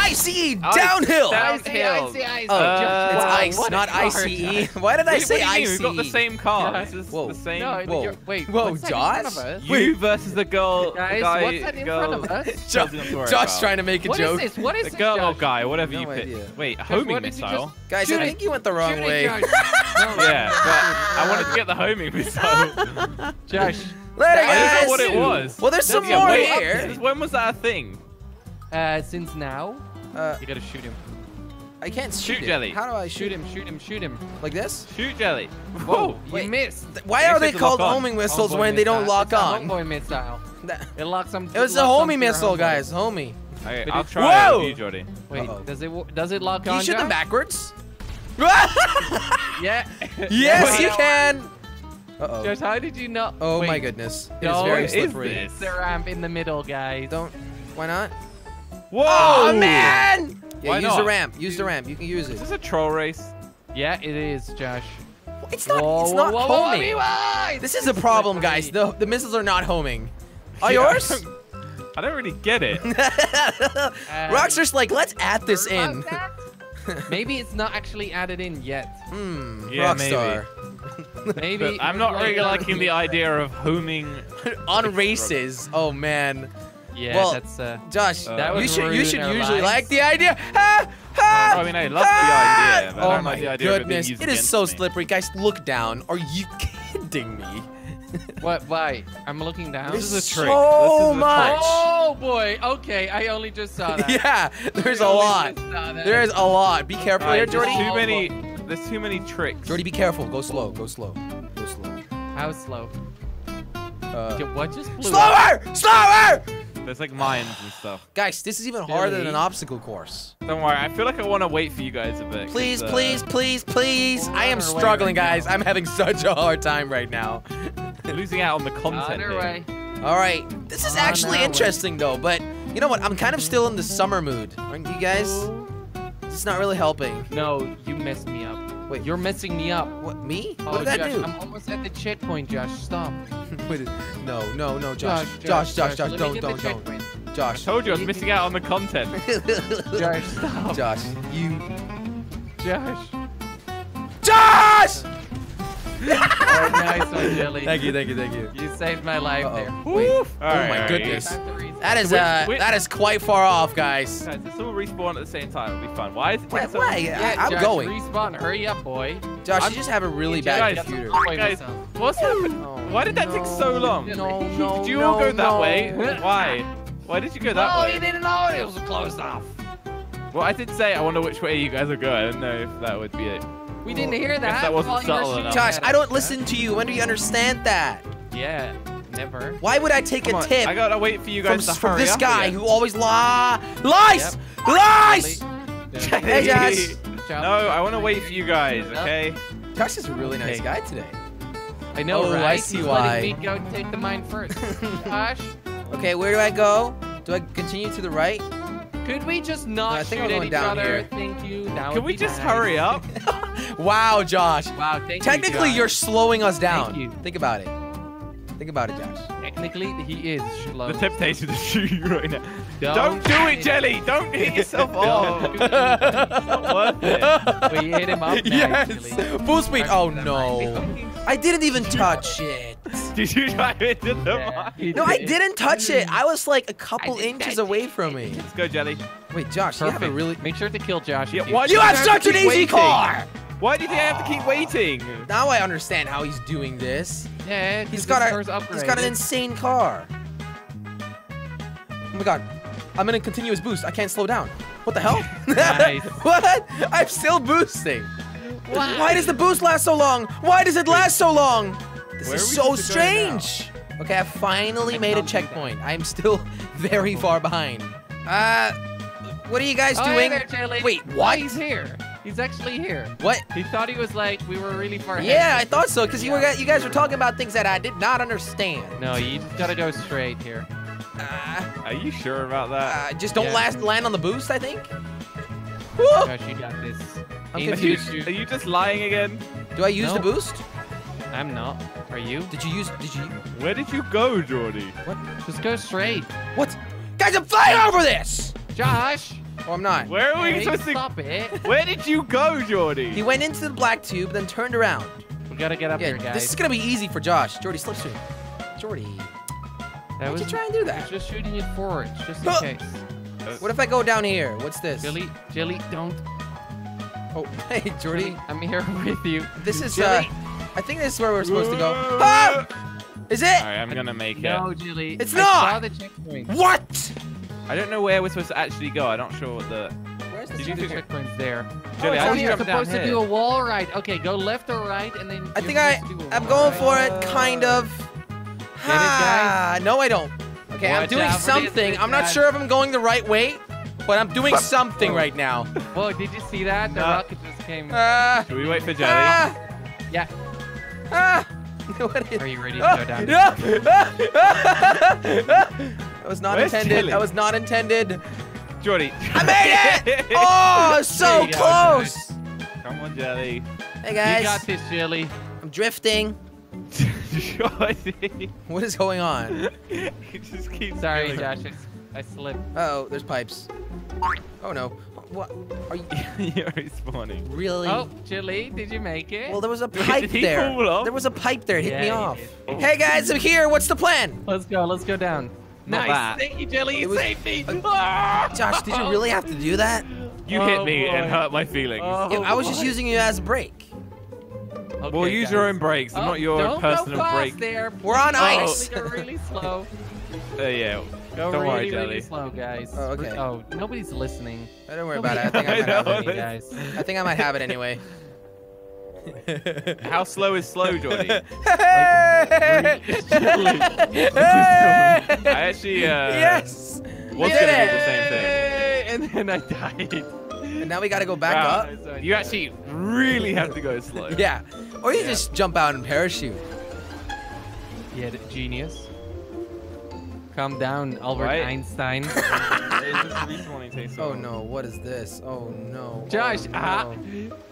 ICE Ice downhill. down- Icy, Downhill. icy, icy. Oh, Uh, it's wow, ice, what not ICE. Josh. Why did I What- say what do you mean? ICE? We've got the same car. Yeah. This is Whoa. the same. No, Whoa. wait. Whoa, what's that in front Josh? You versus the girl. Guys, the guy, what's that in girl, front of us? Josh, Josh about. trying to make a What is joke. this? What is The this, girl or Josh? guy, whatever No you pick. idea. Wait, Josh, homing what did you missile. Guys, Shoot I think you went the wrong way. Josh. Yeah, but I wanted to get the homing missile. Josh. Later, I didn't know what it was. Well, there's some more here. When was that a thing? Uh, since now, Uh, you gotta shoot him. I can't shoot, Shoot it. Jelly. How do I Shoot him, shoot him, shoot him. Like this? Shoot jelly. Whoa, wait. you missed. Why are they called homing missiles Homeboy when they don't lock It's a on? Homeboy missile. That- It locks them. It was a locks homie missile, guys. Homie. Okay, I'll try Whoa! it with you, Jordy. Wait, Uh-oh. does it does it lock Can on? you shoot them Josh? backwards? Yeah. yes, Wait, you can. Uh oh. Josh, how did you not? Oh Wait, my goodness. It is No, very what is slippery. this? The ramp in the middle, guys. Don't. Why not? Whoa! Oh man! Yeah, Why use the ramp. Use the ramp. You can use Is it. this a troll race? Yeah, it is, Josh. It's not. Whoa, it's not whoa, whoa, homing. whoa, This is a problem, guys. The the missiles are not homing. Are Yeah, I yours? don't- I don't really get it. Um, Rockstar's like, let's add this in. Maybe it's not actually added in yet. Hmm. Yeah, Rockstar. Maybe. But I'm not really liking the idea of homing. On races. Oh man. Yeah, Well, that's uh. Josh, Uh, That you should you should usually lives. like the idea. Ha, ha, I mean, I love the idea, but I oh don't my like the idea of it goodness, it is so me. slippery, guys. Look down. Are you kidding me? What? Why? I'm looking down. This is a So trick. This is a much. trick. Oh boy. Okay, I only just saw that. yeah, there's I a lot. just saw that. There is a lot. Be careful Right, here, there's Jordy. too many. There's too many tricks. Jordy, be careful. Go slow. Go slow. Go slow. How slow? Uh, Okay, What just blew up? slower! Slower! There's like mines and stuff. Guys, this is even harder than an obstacle course. Don't worry. I feel like I want to wait for you guys a bit. Please, uh, please, please, please. I am on our way struggling, right guys. now. I'm having such a hard time right now. losing out on the content. our here. way. All right. This is On actually our way. interesting, though. But you know what? I'm kind of still in the summer mood. Aren't you guys? It's not really helping. No, you messed me up. Wait. You're messing me up. What, me? Oh, what did that Josh, do? I'm almost at the checkpoint, Josh. Stop. Wait, no, no, no, Josh. Josh, Josh, Josh, Josh, let me don't, don't, don't. checkpoint. I told you I was missing out on the content. Josh, stop. Josh, you. Josh. Josh! Oh, nice one, Jelly. Thank you, thank you, thank you. You saved my life Uh-oh. there. Wait. All Oh right, my all right. goodness. Time to reset. That is Wait, uh, wait. that is quite far off, guys. Guys, let's all respawn at the same time. It'll be fun. Why is it Wait, taking so why? long? Yeah, I- I'm Josh, going. Respawn. Hurry up, boy. Josh, I'm- you just have a really bad guys, computer. Oh, Guys, what's happened? Oh, Why did that take so long? No, no, Did you no, all go that no. way? Why? Why did you go that oh, way? Oh, you didn't know it was closed off. Well, I did say I wonder which way you guys will go. I don't know if that would be it. We didn't hear that. that wasn't Well, subtle enough. Josh, I don't listen to you. When do you understand that? Yeah, never. Why would I take Come a on, tip I gotta wait for you from, guys to from hurry this up guy again. who always lie lies Yep. lies? Hey, Josh. No, I want to wait for you guys. Okay. Josh is a really nice guy today. I know, Oh, I right? see He's why. letting me go take the mine first. Josh, Okay, where do I go? Do I continue to the right? Could we just not I think shoot I'm at each down other? here. Thank you. That Can we just nice. hurry up? Wow, Josh. Wow, thank Technically, you. you're slowing us down. you. Think about it. Think about it, Josh. Technically, he is slow. The temptation to shoot you right now. Don't Don't, do it, it. Jelly. Don't hit yourself Don't off. do It's not worth it. We hit him up now, yes. actually. Full speed. Oh no. I didn't even touch it. Did you drive into the Yeah, mine? he No, I did. didn't touch it. I was like a couple did inches away from me. Let's go, Jelly. Wait, Josh, you have a really. Make sure to kill Josh. Yeah, if you- You do have such an easy waiting? car. Why did I have to keep waiting? Now I understand how he's doing this. Yeah, He's 'cause got his a he's got an insane car. Oh my god. I'm in a continuous boost. I can't slow down. What the hell? Nice. what? I'm still boosting. Why? Why does the boost last so long? Why does it last so long? This Where is so we supposed to go now? strange. Okay, I finally I made a can't do that. checkpoint. I'm still very far behind. Uh, what are you guys Oh, hey doing? there, Charlie. Wait, Oh, what? he's here. He's actually here. What? He thought he was like we were really far ahead. Yeah, I thought so, because you, were- you guys were talking about things that I did not understand. No, you just gotta go straight here. Uh, Are you sure about that? uh, just don't Yeah. last land on the boost, I think. Woo! Josh, you got this. I'm Aim Are you, confused. are you just lying again? Do I use the boost? I'm not. Are you? Did you use? Did you? Where did you go, Jordy? Just go straight. What? Guys, I'm flying over this. Josh. Oh, I'm not. Where are we hey, supposed to? stop it. Where did you go, Jordy? He went into the black tube, then turned around. We gotta get up Yeah, here, guys. this is gonna be easy for Josh. Jordy, slipstream. Jordy, that why'd you try and do that? Just shooting it forward, just in Huh. case. What if I go down here? What's this? Jilly, Jilly, don't. Oh, hey, Jordy. I'm here with you. This is, uh, Jilly. I think this is where we're supposed to go. Ah! Is it? Alright, I'm gonna make it. No, Jilly. It's I not! saw the checkpoint. What? I don't know where we're supposed to actually go. I don't sure what the. Where's the Did The figure? checkpoint's there. Jilly, it's I over you're jumped down supposed to here. do a wall ride. Okay, go left or right, and then. I think I, supposed to do a I'm wall going for it, kind of. guys? Ah, no, I don't. Okay, I'm doing out for this, something. I'm not sure if I'm going the right way, but I'm doing something right now. Whoa, did you see that? The No. rocket just came. Ah, Should we wait for Jelly? ah, yeah. Ah. What is- Are you ready to Ah, go down? ah. That was not Where's intended. Tilly? That was not intended. Jordy. I made it! Oh, so There you go, close. Come on, Jelly. Hey guys. You got this, Jelly. I'm drifting. Jordy. What is going on? he just keeps Sorry, Josh. I slipped. Uh oh, there's pipes. Oh no. What? Are you You're respawning. really? Oh, Jilly, did you make it? Well, there was a Wait, pipe did he there. fall off? There was a pipe there. It hit Yeah, me he off. did. Hey guys, I'm here. What's the plan? Let's go. Let's go down. Not nice. that. Thank you, Jelly. It You was- saved me. uh, Ah! Josh, did you really have to do that? You Oh, hit me and hurt my feelings. Oh, Yeah, I was just using you as a brake. well, Okay, use your own brakes. I'm Oh, not your don't personal go fast brake. there. We're on please. ice. Go really slow. Uh, yeah. Go Don't worry, really Jelly. slow, guys. Oh, okay. Oh, nobody's listening. Uh, Don't worry Nobody about it. I think I might have know. it. you guys. I think I might have it anyway. How slow is slow, Jordy? Hey! I actually uh, yes. was gonna do the same thing. And then I died. And now we gotta go back Wow. up. So You actually really have to go slow. Yeah. Or you Yeah. just jump out and parachute. Yeah, genius. Calm down, Albert Right. Einstein. Is this respawning take so Oh no, what is this? Oh no. Josh, oh, ah,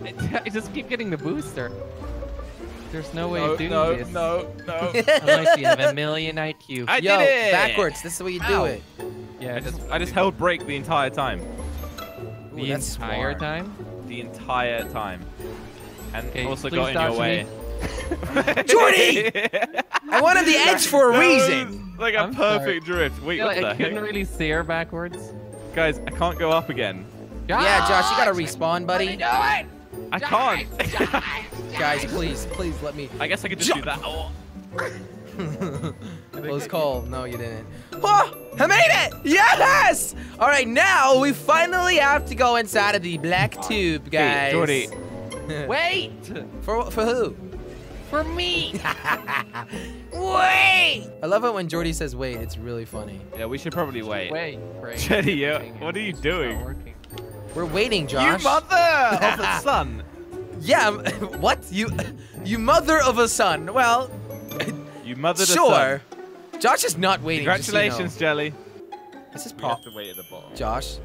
no. I just keep getting the booster. There's no way No, of doing no, this. no, no. No. Unless you have a million IQ. I Yo, did it! backwards. This is the way you do Ow. it. yeah, I just, I just held brake the entire time. Ooh, the entire smart. time. The entire time. And Okay, also please got in your way. me. Jordy! I wanted the edge for a reason. like a I'm sorry. perfect drift. Wait, Yeah, what like, the I couldn't heck? really steer backwards. Guys, I can't go up again. Yeah, Josh, you gotta respawn, buddy. I can't. Guys, please, please let me. I guess I could just do that. Oh. Close call. No, you didn't. Oh, I made it! Yes! All right, now we finally have to go inside of the black tube, guys. Hey, Jordy. Wait For for who? For me. Wait! I love it when Jordy says wait. It's really funny. Yeah, we should probably wait. Wait, great. Jetty, yeah, what are you It's doing? We're waiting, Josh. You mother of the sun. Yeah. I'm- um, What? You, you mother of a son. Well, You mothered a sure. son. Josh is not waiting. just so you know. Congratulations, Jelly. This is You pro- have to the bottom. Josh.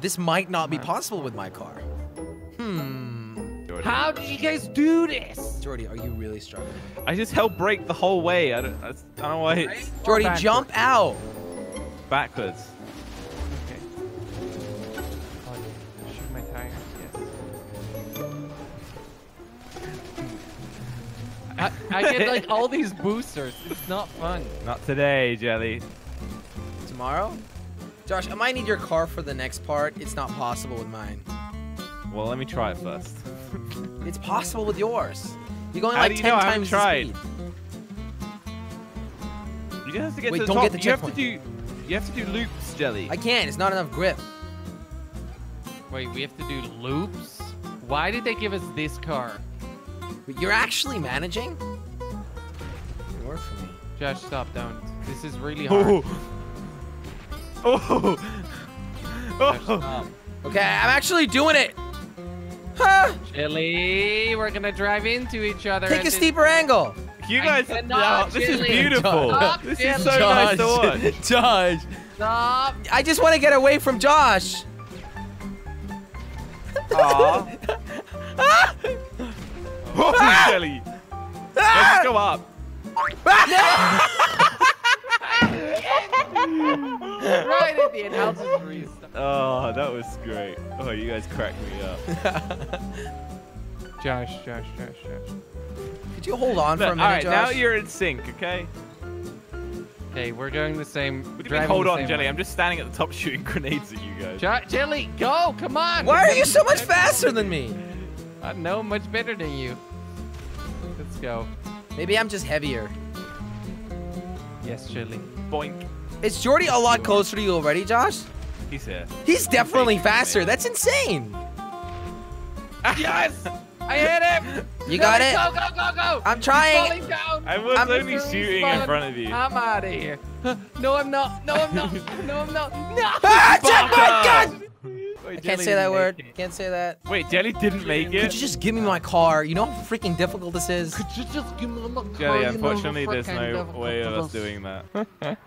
This might not be possible with my car. Jordy. How did you guys do this? Jordy, are you really struggling? I just held brake the whole way. I don't, I don't know why it's Jordy, backwards? jump out. backwards. Okay. Oh, shoot my tires. Yes. I, I get like all these boosters. It's not fun. Not today, Jelly. Tomorrow? Josh, I might need your car for the next part. It's not possible with mine. Well, let me try it first. It's possible with yours. You're going How like do you 10 know? I haven't times the speed. You just have to get Wait, to the don't top. get the you have to do. You have to do loops, Jelly. I can't. It's not enough grip. Wait, we have to do loops? Why did they give us this car? But You're actually managing? It worked for me. Josh, stop, don't. This is really oh. hard. Oh. Oh. Josh, Oh. stop. Okay, I'm actually doing it. Huh? Chili, we're gonna drive into each other. Take a then- steeper angle. You guys, cannot, oh, this is beautiful. Stop, this Jelly. is so nice to watch. Josh. Stop! I just want to get away from Josh. Aw. Oh, Jelly. Let's go up. Ah! right at the end. I'll just restart. Oh, that was great. Oh, you guys cracked me up. Josh, Josh, Josh, Josh. Could you hold on for a minute, all right, now you're in sync, okay? Okay, we're going the same. What do you mean, hold on, Jelly? way. I'm just standing at the top shooting grenades at you guys. Jo- Jelly, go! Come on! Why are you so much faster than me? I know much better than you. Let's go. Maybe I'm just heavier. Yes, Jelly. Boink. Is Jordy a lot closer to you already, Josh? He's here. He's definitely faster. That's insane. Yes! I hit him! You got Jelly, it? Go, go, go, go! I'm He's trying. falling down. I was I'm only Mr. shooting in front of you. I'm out of here. No, I'm not. No, I'm not. No, I'm not. No! Ah, check my Fuck gun! Wait, I can't say that word. make it. Can't say that. Wait, Jelly didn't make it? Could you just give me my car? You know how freaking difficult this is? Could you just give me my car, Jelly, you know, unfortunately, there's fucking no devil way of us us. doing that.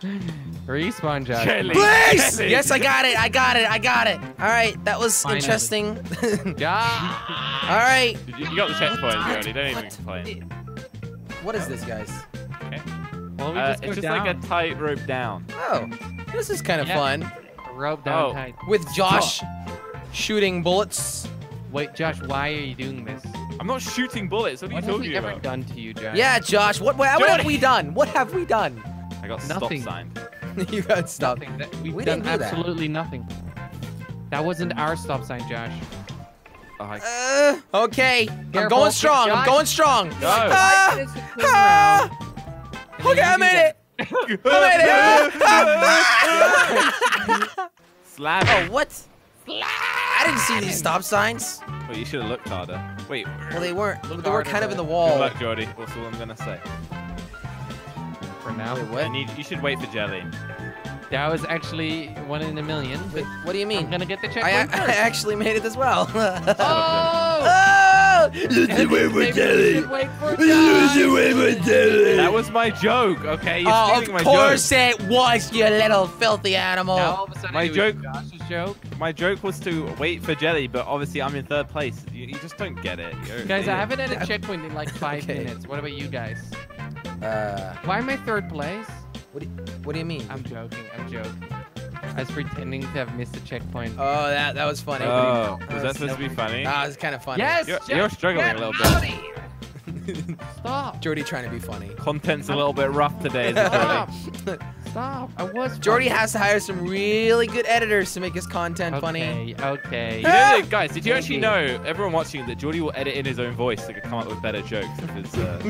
Respawn, Josh. Jelly. Please! Jelly. Yes, I got it. I got it. I got it. All right, that was Finally. interesting. Josh! All right. You, you got the checkpoint, Jelly. Don't even complain. What is this, guys? Okay. Well, we Uh, just it's just down. like a tight rope down. Oh, this is kind of Yeah. fun. rope down Oh. tight. With Josh shooting bullets. Wait, Josh, why are you doing this? I'm not shooting bullets. What are What you have we ever done to you, Josh? Yeah, Josh. What, what, what have we done? What have we done? I got Nothing. stop signed. you got stopped. Nothing. We've We done didn't do that. absolutely nothing. That wasn't our stop sign, Josh. Oh, Uh, okay. I'm going strong. I'm going strong. Go. Ah, This ah. Okay, I made it. I made it. Slam oh, what? I didn't see these stop signs. Wait, you should have looked harder. Wait. Well, they weren't. Look they were harder, kind of in the bro. Good wall. luck, Jordy. That's all I'm gonna say. For now. Wait, I what? need. You should wait for Jelly. That was actually one in a million. Wait, But what do you mean? I'm mean? gonna get the I, checkpoint I first. actually made it as well. Oh! oh! Maybe we should wait for Josh. That was my joke. Okay, you're Oh, stealing of course it was, you little filthy animal. Now all of a sudden My joke- Josh's joke. My joke was to wait for Jelly, but obviously I'm in third place. You, you just don't get it. You're an Guys, I haven't had a checkpoint in like five Okay. minutes. What about you guys? Uh, Why am I third place? what do, you, what do you mean? I'm joking. I'm joking. I was pretending to have missed a checkpoint. Oh, that that was funny. Oh, was that supposed to be funny? That was kind of funny. yes! You're- you're struggling a little bit. out of here. Stop. Jordy trying to be funny. Content's a little bit rough today, Stop. Jordy? Stop. I was. Jordy funny. has to hire some really good editors to make his content funny. Okay. Okay. You know, guys, did you actually Maybe. know, everyone watching, that Jordy will edit in his own voice to come up with better jokes if it's. Uh,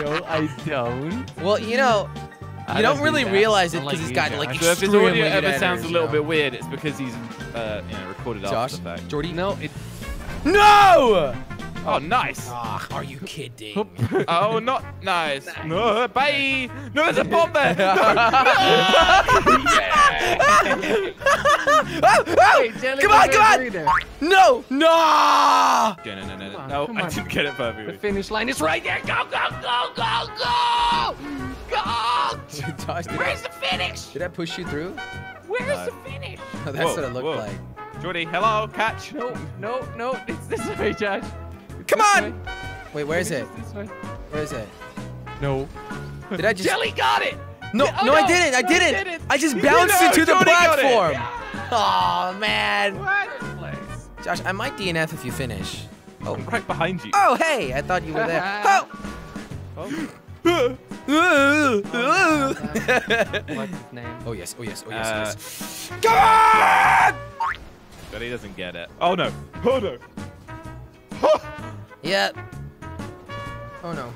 no, I don't. Well, you know, I you don't, do really that. realize it Unlike because he's got like so if his audio good ever sounds a little you bit weird, it's because he's, uh, you know, recorded Josh, after the fact. Jordy. No, it. No! Oh, nice. Ah, are you kidding? oh, not nice. No, bye. No, there's a bomb there. No. oh, oh, Wait, Jelly come on, come on! there. No, no! No, no, no, no. On, no I didn't get it The finish line is right there. Go, go, go, go, go! Go! Where's the finish? did I push you through? Where's No. the finish? Oh, that's Whoa, what it looked whoa. like. Jordy, hello, catch. No, no, no. It's this way, Josh. It's Come this on! way. Wait, where is it? This way. Where is it? No. Did I just? Jelly got it. No, Oh, no, I didn't. I No, didn't. didn't. I just bounced did. into the Jordy got it. platform. Oh man, Third place. Josh, I might DNF if you finish. Oh, I'm right behind you. Oh, hey, I thought you were there. Oh. Oh. What's his name? oh yes, oh yes, oh yes, Uh, yes. Come on! But he doesn't get it. Oh no. Oh no. Yep. Oh no.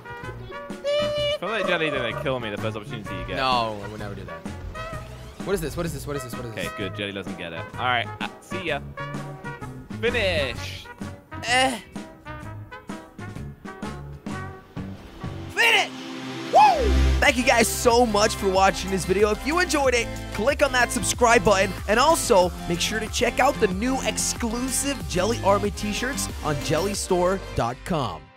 I feel like Jelly didn't kill me the first opportunity you get. No, I would never do that. What is this? What is this? What is this? What is this? Okay, good. Jelly doesn't get it. All right. Uh, see ya. Finish. Eh. Thank you guys so much for watching this video. If you enjoyed it, click on that subscribe button and also make sure to check out the new exclusive Jelly Army t-shirts on jellystore.com.